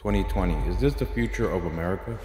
2020, is this the future of America?